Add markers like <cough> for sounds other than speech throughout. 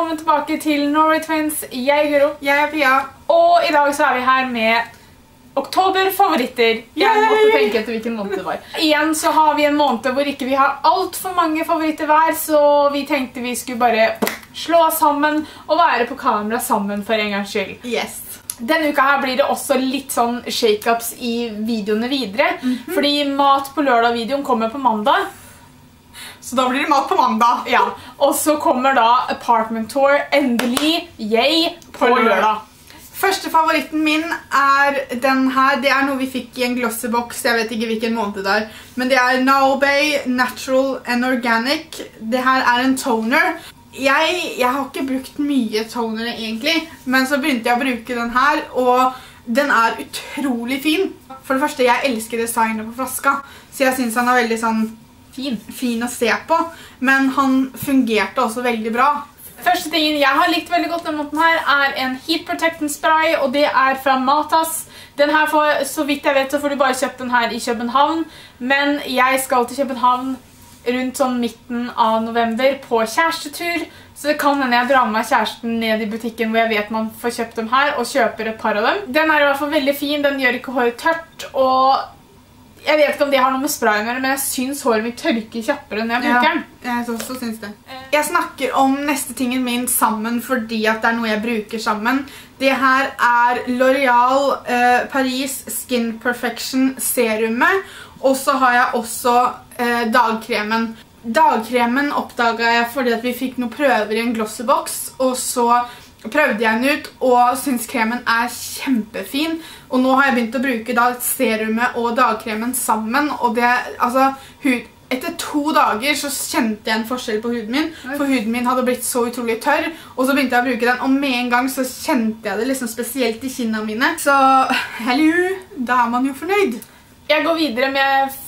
velkommen tilbake til Norway Twins. Jeg er Guro. Jeg er Pia. Og i dag så er vi her med oktober-favoritter. Jeg måtte tenke etter hvilken måned det var. Igjen så har vi en måned hvor ikke vi har alt for mange favoritter hver, så vi tenkte vi skulle bare slå oss sammen og være på kamera sammen for en gangs skyld. Yes. Denne uka her blir det også litt sånn shake-ups i videoene videre, fordi Mat på lørdag-videoen kommer på mandag. Så da blir det mat på mandag. Ja, og så kommer da Apartment Tour endelig, yay, på På lørdag. lørdag. Første favoritten min er den her. Det er noe vi fikk i en glossybox. Jeg vet ikke hvilken måned det er. Men det er Naobay Natural and Organic. Det her er en toner. Jeg, jeg har ikke brukt mye tonere egentlig, men så begynte jeg å bruke den her, og den er utrolig fin. For det første, jeg elsker designet på flaska, så jeg synes han er veldig sånn Fin. fin å se på, men han fungerte også veldig bra. Første tingen jeg har likt veldig godt denne måten her, er en heat protectant spray, og det er fra Matas. Den her får, så vidt jeg vet, så får du bare kjøpt den her i København, men jeg skal til København rundt sånn midten av november på kjærestetur, så det kan hende jeg drar med meg kjæresten ned i butikken hvor jeg vet man får kjøpt dem her, og kjøper et par av dem. Den er i hvert fall veldig fin, den gjør ikke håret tørt, og jeg vet ikke om det har noe med sprayen å gjøre, men jeg syns håret mitt tørker kjappere når jeg bruker den. jeg også syns det. Jeg snakker om neste tingen min sammen fordi at det er noe jeg bruker sammen. Det her er L'Oreal eh, Paris Skin Perfection serumet. Og så har jeg også eh, dagkremen. Dagkremen oppdaga jeg fordi at vi fikk noen prøver i en glossybox, og så prøvde jeg den ut og syns kremen er kjempefin. Og nå har jeg begynt å bruke da serumet og dagkremen sammen, og det, altså, hud, etter to dager så kjente jeg en forskjell på huden min, for huden min hadde blitt så utrolig tørr, og så begynte jeg å bruke den, og med en gang så kjente jeg det liksom spesielt i kinnene mine. Så, hello, da er man jo fornøyd. Jeg går videre med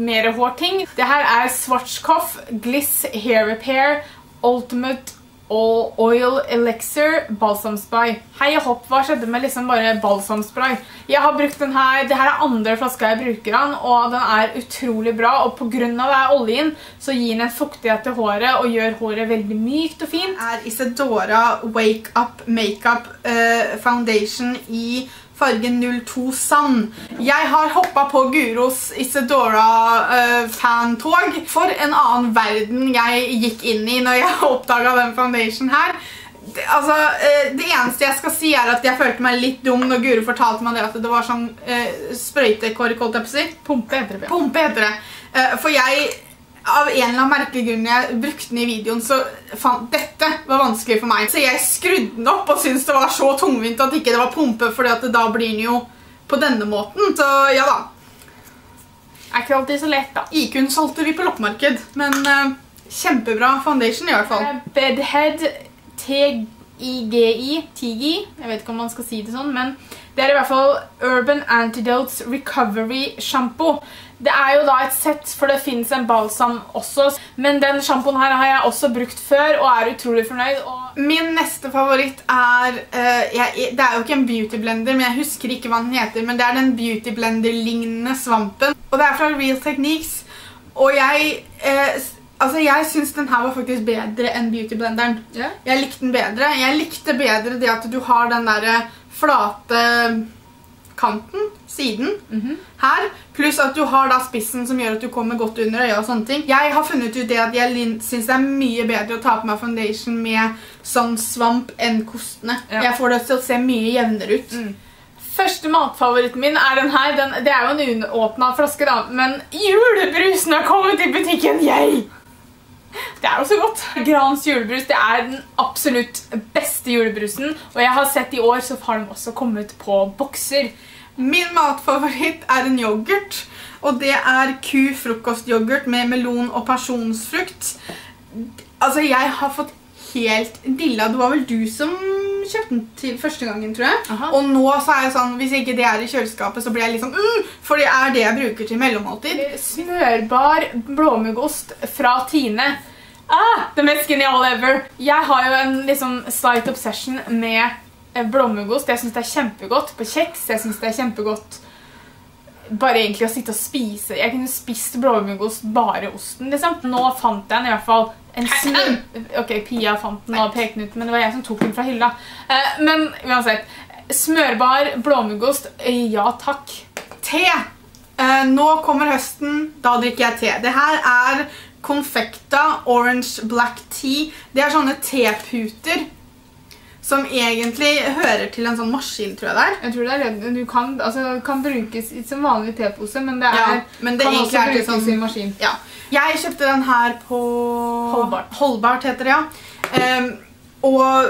mer hårting. Det her er Schwarzkopf Gliss Hair Repair Ultimate All Oil Elixir Balsamspray. Hei og hopp, hva skjedde med liksom bare balsamspray? Jeg har brukt den her, det her er andre flaska jeg bruker den, og den er utrolig bra, og på grunn av det er oljen, så gir den en fuktighet til håret, og gjør håret veldig mykt og fint. Det er Isadora Wake Up Makeup eh, Foundation i fargen 02 Sand. Jeg har hoppet på Guros Isadora-fantog for en annen verden jeg gikk inn i når jeg <laughs> oppdaget den foundation her. Det, altså, eh, det eneste jeg skal si er at jeg følte meg litt dum når Guro fortalte meg det at det var sånn eh, sprøytekork, holdt jeg på å si. Pumpe heter det. Pumpe heter det. Eh, For jeg, av en eller annen merkelig grunn jeg brukte den i videoen, så fant dette var vanskelig for meg. Så jeg skrudde den opp og syntes det var så tungvint at ikke det var pumpe, at da blir den jo på denne måten. Så ja da. Er ikke alltid så lett, da. IQ-en solgte vi på loppemarked, men eh, kjempebra foundation i hvert fall. Bedhead TIGI, TIGI, jeg vet ikke om man skal si det sånn, men det er i hvert fall Urban Antidotes Recovery Shampoo. Det er jo da et sett, for det finnes en balsam også, men den sjampoen her har jeg også brukt før, og er utrolig fornøyd. Min neste favoritt er eh, jeg, Det er jo ikke en beauty blender, men jeg husker ikke hva den heter. Men det er den beauty blender-lignende svampen. Og det er fra Real Techniques. Og jeg eh, Altså, jeg syns den her var faktisk bedre enn beautyblenderen. Jeg likte den bedre. Jeg likte bedre det at du har den der flate kanten, siden, her. Pluss at du har da spissen som gjør at du kommer godt under øya og sånne ting. Jeg har funnet ut det at jeg synes det er mye bedre å ta på meg foundation med sånn svamp enn kostene. Ja. Jeg får det til å se mye jevnere ut. Første matfavoritten min er den her. Den, det er jo en unåpnet flaske, da, men julebrusen har kommet i butikken, yay! Det er jo så godt. Grans julebrus det er den absolutt beste julebrusen, og jeg har sett i år så har de også kommet på bokser. Min matfavoritt er en yoghurt, og det er Q-frokostyoghurt med melon og pasjonsfrukt. Altså, jeg har fått helt dilla. Det var vel du som kjøpte den til første gangen, tror jeg. Aha. Og nå så er jeg sånn, hvis ikke det er i kjøleskapet, så blir jeg litt sånn, mm, for det er det jeg bruker til mellommåltid. Smørbar blåmuggost fra Tine. Ah, the best genial ever. Jeg har jo en liksom slight obsession med eh, blåmuggost. Jeg synes det er kjempegodt på kjeks. Jeg synes det er kjempegodt bare egentlig å sitte og spise. Jeg kunne spist blåmuggost bare osten, liksom. Nå fant jeg den i hvert fall en smør... Ok, Pia fant den og pekte den ut, men det var jeg som tok den fra hylla. Eh, men uansett, smørbar blåmuggost, eh, ja takk. Te. Eh, nå kommer høsten, da drikker jeg te. Det her er Confecta Orange Black Tea. Det er sånne teputer som egentlig hører til en sånn maskin, tror jeg det er. Jeg tror det er det. Du kan, altså, kan brukes som vanlig tepose, men det er, Ja, men det kan også brukes sånn- i maskin. Ja. Jeg kjøpte den her på Holdbart. Holdbart heter det, ja. Um, og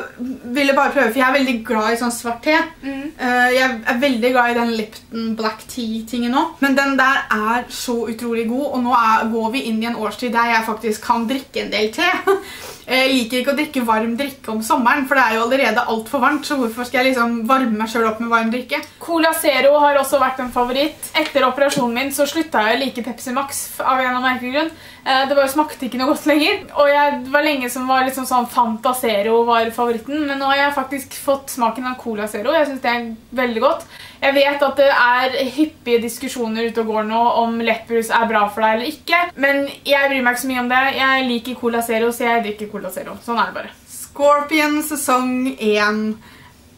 ville bare prøve, for jeg er veldig glad i sånn svart te. Mm. Uh, jeg er veldig glad i den Lipton Black Tea-tingen nå. Men den der er så utrolig god, og nå er, går vi inn i en årstid der jeg faktisk kan drikke en del te. <laughs> Jeg liker ikke å drikke varm drikke om sommeren, for det er jo allerede alt for varmt, så hvorfor skal jeg liksom varme meg selv opp med varm drikke? Cola Zero har også vært en favoritt. Etter operasjonen min så slutta jeg å like Pepsi Max av en eller annen merkelig grunn. Eh, Det bare smakte ikke noe godt lenger. Og jeg var lenge som var liksom sånn Fanta Zero var favoritten, men nå har jeg faktisk fått smaken av Cola Zero. Jeg synes det er veldig godt. Jeg vet at det er hyppige diskusjoner ute og går nå om lettbrus er bra for deg eller ikke, men jeg bryr meg ikke så mye om det. Jeg liker Cola Zero, så jeg drikker Cola Zero. Sånn er det bare. Scorpion sesong 1.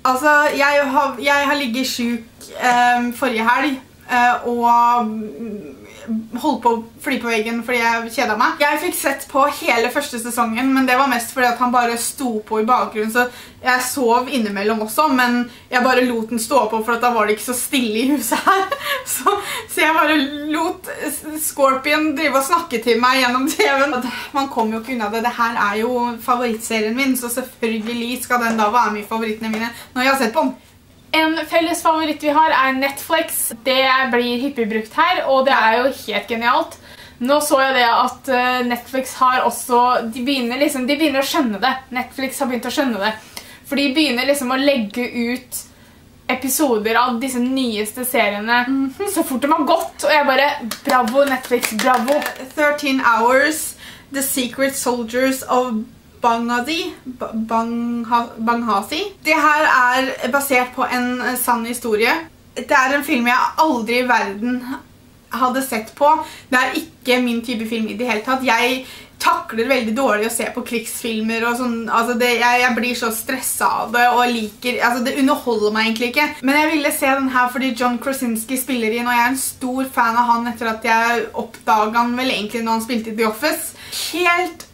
Altså, jeg har, jeg har ligget syk eh, forrige helg, eh, og holdt på å fly på veggen fordi jeg kjeda meg. Jeg fikk sett på hele første sesongen, men det var mest fordi at han bare sto på i bakgrunnen, så jeg sov innimellom også, men jeg bare lot den stå på, for da var det ikke så stille i huset her. <laughs> Så, så jeg bare lot Scorpion drive og snakke til meg gjennom TV-en. Man kommer jo ikke unna det. Det her er jo favorittserien min, så selvfølgelig skal den da være med i favorittene mine når jeg har sett på den. En felles favoritt vi har er Netflix. Det blir hyppig brukt her, og det er jo helt genialt. Nå så jeg det at eh, Netflix har også De begynner liksom, de begynner å skjønne det. Netflix har begynt å skjønne det. For de begynner liksom å legge ut episoder av disse nyeste seriene så fort de har gått. Og jeg bare Bravo, Netflix. Bravo. 13 Hours, The Secret Soldiers of Banghazi. Ba- Bangha Banghasi. Det her er basert på en eh, sann historie. Det er en film jeg aldri i verden hadde sett på. Det er ikke min type film i det hele tatt. Jeg takler veldig dårlig å se på krigsfilmer og sånn. Altså det, jeg, jeg blir så stresset av det og liker Altså, det underholder meg egentlig ikke. Men jeg ville se den her fordi John Krasinski spiller inn, og jeg er en stor fan av han etter at jeg oppdaget han vel egentlig når han spilte i The Office. Helt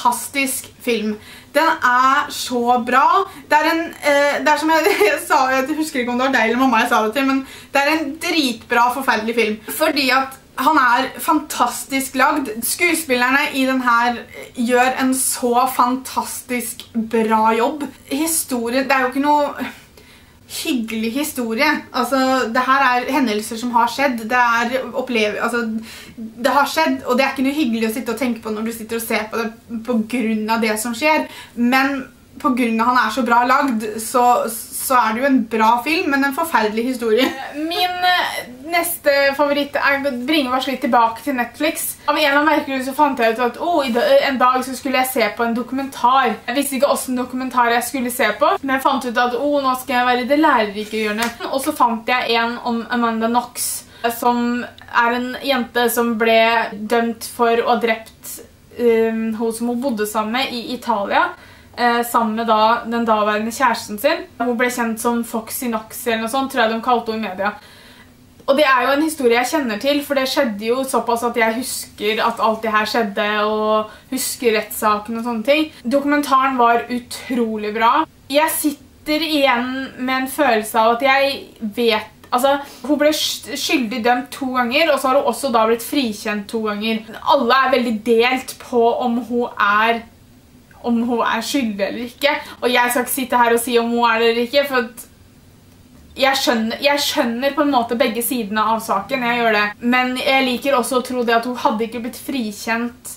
fantastisk film. Den er så bra. Det er en, eh, det er som jeg, <laughs> jeg sa, jeg husker ikke om det var deg eller mamma jeg sa det til, men det er en dritbra, forferdelig film. Fordi at han er fantastisk lagd. Skuespillerne i den her gjør en så fantastisk bra jobb. Historien, det er jo ikke noe hyggelig historie. Altså, det her er hendelser som har skjedd. Det er opplev... Altså, det har skjedd, og det er ikke noe hyggelig å sitte og tenke på når du sitter og ser på det av det som skjer. Men av han er så bra lagd, så, så er det jo en bra film, men en forferdelig historie. Min eh, neste favoritt er bringer oss litt tilbake til Netflix. Av en eller annen merkelig så fant jeg ut at oh, en dag så skulle jeg se på en dokumentar. Jeg visste ikke hvilken dokumentar jeg skulle se på, men jeg fant ut at oh, nå skal jeg være i det lærerike hjørnet. Og så fant jeg en om Amanda Knox, som er en jente som ble dømt for ha drept um, hun som hun bodde sammen med i Italia. Eh, sammen med da, den daværende kjæresten sin. Hun ble kjent som Foxy Knox eller noe sånt, tror jeg de kalte henne i media. Og det er jo en historie jeg kjenner til, for det skjedde jo såpass at jeg husker at alt det her skjedde, og husker rettssaken og sånne ting. Dokumentaren var utrolig bra. Jeg sitter igjen med en følelse av at jeg vet Altså, Hun ble sk- skyldig dømt to ganger, og så har hun også da blitt frikjent to ganger. Alle er veldig delt på om hun er om hun er skyldig eller ikke. Og jeg skal ikke sitte her og si om hun er det eller ikke, for jeg skjønner, jeg skjønner på en måte begge sidene av saken. jeg gjør det. Men jeg liker også å tro det at hun hadde ikke blitt frikjent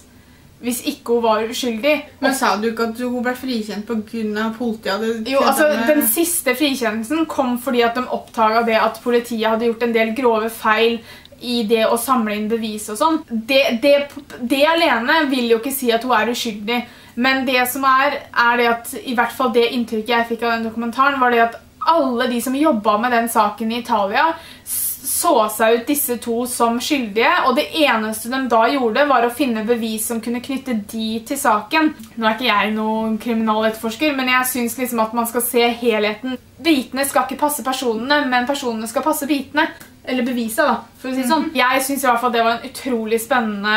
hvis ikke hun var uskyldig. Men sa du ikke at hun ble frikjent av politiet hadde Jo, altså, Den siste frikjennelsen kom fordi at de oppdaga at politiet hadde gjort en del grove feil i det å samle inn bevis og sånn. Det, det, det alene vil jo ikke si at hun er uskyldig. Men det som er, er det at i hvert fall det inntrykket jeg fikk av den dokumentaren, var det at alle de som jobba med den saken i Italia, så seg ut disse to som skyldige, og det eneste de da gjorde var å finne bevis som kunne knytte de til saken. Nå er ikke jeg noen kriminaletterforsker, men jeg synes liksom at man skal se helheten. Bitene skal ikke passe personene, men personene skal passe bitene. Eller beviset, da, for å si det sånn. Jeg synes i hvert fall det var en utrolig spennende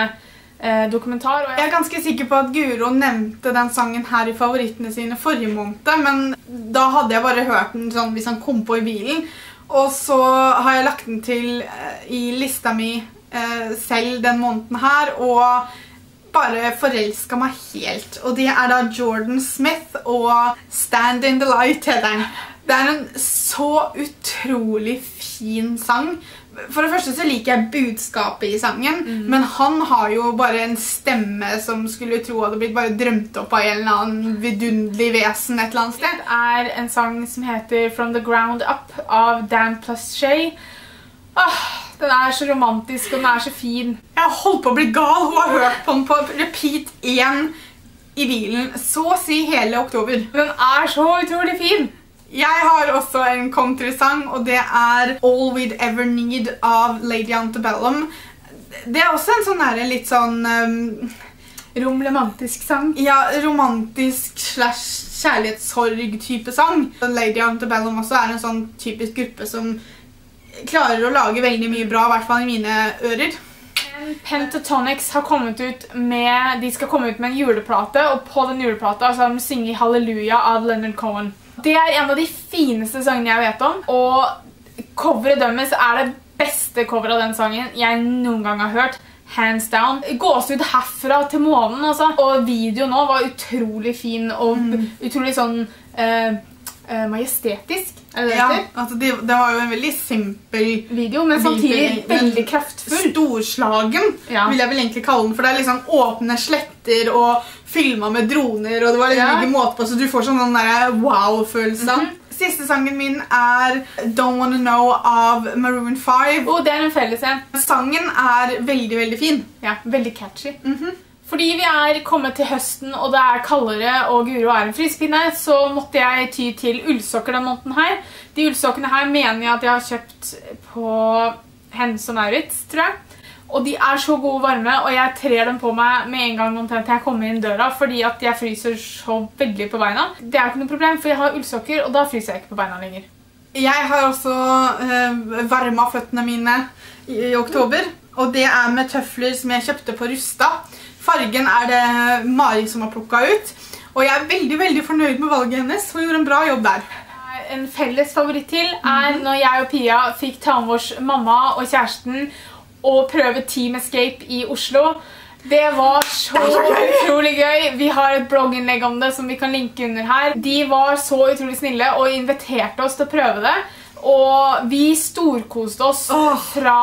eh, dokumentar. Og Jeg er ganske sikker på at Guro nevnte den sangen her i favorittene sine forrige måned, men da hadde jeg bare hørt den sånn hvis han kom på i bilen. Og så har jeg lagt den til eh, i lista mi eh, selv den måneden her, og bare forelska meg helt. Og det er da Jordan Smith og Stand in the Light heter den. Det er en så utrolig fin sang. For det første så liker jeg budskapet i sangen, men han har jo bare en stemme som skulle tro hadde blitt bare drømt opp av en eller annen vidunderlig vesen et eller annet sted. Det er en sang som heter From the Ground Up av Dan plus Shay. Åh, den er så romantisk, og den er så fin. Jeg holdt på å bli gal. Hun har hørt på den på repeat 1 i bilen så å si hele oktober. Den er så utrolig fin. Jeg har også en countrysang, og det er All We'd Ever Need av Lady Antebellum. Det er også en sånn her, litt sånn um, Romlemantisk sang. ja, romantisk slash kjærlighetssorg-type sang. Lady Antebellum også er en sånn typisk gruppe som klarer å lage veldig mye bra, i hvert fall i mine ører. Pentatonics har kommet ut med De skal komme ut med en juleplate, og på den juleplata så har de sunget Halleluja av Leonard Cohen. Det er en av de fineste sangene jeg vet om, og coveret deres er det beste coveret av den sangen jeg noen gang har hørt. Hands down. Gåsehud herfra til månen, altså. Og videoen nå var utrolig fin og utrolig sånn eh, eh, majestetisk. Er det det Ja, heter? altså det, det var jo en veldig simpel Video, men samtidig Video, veldig kraftfull. storslagen, Ja. vil jeg vel egentlig kalle den. For det er liksom åpne sletter og filma med droner, og det var liksom Ja. ikke måte på, så du får sånn den der wow-følelsen. -hmm. Siste sangen min er Don't Wanna Know av Maroon 5. Oh, det er en felles en. Sangen er veldig, veldig fin. Ja, veldig catchy. Mhm. Fordi vi er kommet til høsten, og det er kaldere, og Guro er en frispinne, så måtte jeg ty til ullsokker den måneden her. De ullsokkene her mener jeg at jeg har kjøpt på Hennes og Maurits, tror jeg. Og de er så gode og varme, og jeg trer dem på meg med en gang omtrent jeg kommer inn døra, fordi at jeg fryser så veldig på beina. Det er ikke noe problem, for jeg har ullsokker, og da fryser jeg ikke på beina lenger. Jeg har også uh, varma føttene mine i, i oktober, og det er med tøfler som jeg kjøpte på Rusta. Fargen er det Mari som har plukka ut, og jeg er veldig veldig fornøyd med valget hennes. Hun gjorde en bra jobb der. En felles favoritt til er når jeg og Pia fikk ta med oss mamma og kjæresten og prøve Team Escape i Oslo. Det var så utrolig gøy. Vi har et blogginnlegg om det som vi kan linke under her. De var så utrolig snille og inviterte oss til å prøve det. Og vi storkoste oss fra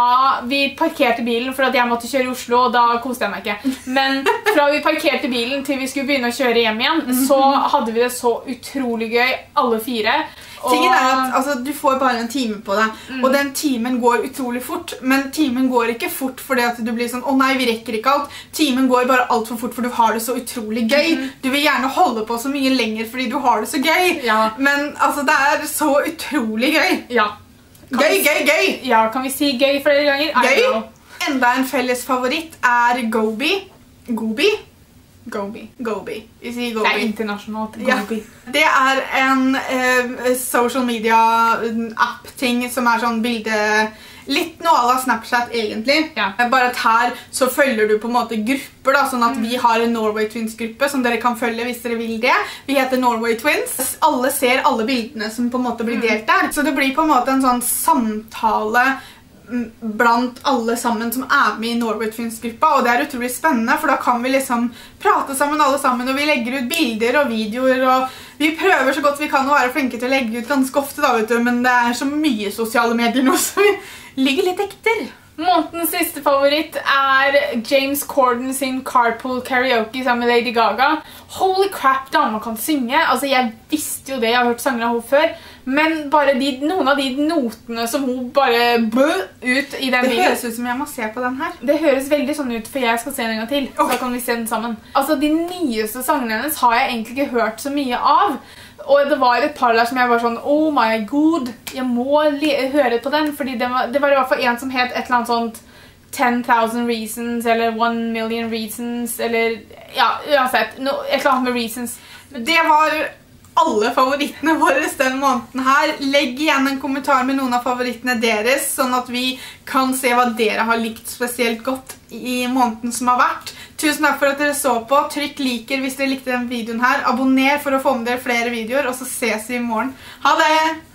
Vi parkerte bilen for at jeg måtte kjøre i Oslo, og da koste jeg meg ikke. Men fra vi parkerte bilen til vi skulle begynne å kjøre hjem igjen, så hadde vi det så utrolig gøy, alle fire. Tingen er at altså, Du får bare en time på deg, og den timen går utrolig fort. Men timen går ikke fort fordi at du blir sånn 'Å nei, vi rekker ikke alt'. Timen går bare altfor fort, for du har det så utrolig gøy. Du vil gjerne holde på så mye lenger fordi du har det så gøy. Ja. Men altså, det er så utrolig gøy. Ja. Gøy, gøy, gøy! Ja, kan vi si gøy flere ganger? Gøy. Enda en felles favoritt er Gobi. Gobi? Gobi. Gobi. Vi sier Det er Gobi. internasjonalt. Ja. Gobi. Det er en eh, social media-app-ting som er sånn bilde... Litt noe à la Snapchat, egentlig. Ja. Bare at her så følger du på en måte grupper, da, sånn at vi har en Norway Twins-gruppe som dere kan følge hvis dere vil det. Vi heter Norway Twins. Alle ser alle bildene som på en måte blir delt der. Så det blir på en måte en sånn samtale mm, blant alle sammen som er med i Norway Twins-gruppa, og det er utrolig spennende, for da kan vi liksom prate sammen alle sammen, og vi legger ut bilder og videoer, og vi prøver så godt vi kan å være flinke til å legge ut ganske ofte, da, vet du, men det er så mye sosiale medier nå, <laughs> så vi ligger litt ekter. Månedens siste favoritt er James Corden sin Carpool Karaoke sammen med Lady Gaga. Holy crap, dama kan synge. Altså, Jeg visste jo det, jeg har hørt sanger av henne før. Men bare de, noen av de notene som hun bare bø ut i den Det videoen høres ut som jeg må se på den her. Det høres veldig sånn ut, for jeg skal se den en gang til. Så Ok. kan vi se den sammen. Altså, De nyeste sangene hennes har jeg egentlig ikke hørt så mye av. Og det var et par der som jeg var sånn, oh my god, jeg må høre på den, fordi det var, det var i hvert fall en som het et eller annet sånt 10,000 reasons, eller 1 million reasons, eller, ja, uansett, no, et eller annet med reasons. Det var alle favorittene våre den måneden her. Legg igjen en kommentar med noen av favorittene deres, sånn at vi kan se hva dere har likt spesielt godt i måneden som har vært. Tusen takk for at dere så på. Trykk liker hvis dere likte denne videoen her. Abonner for å få med dere flere videoer, og så ses vi i morgen. Ha det!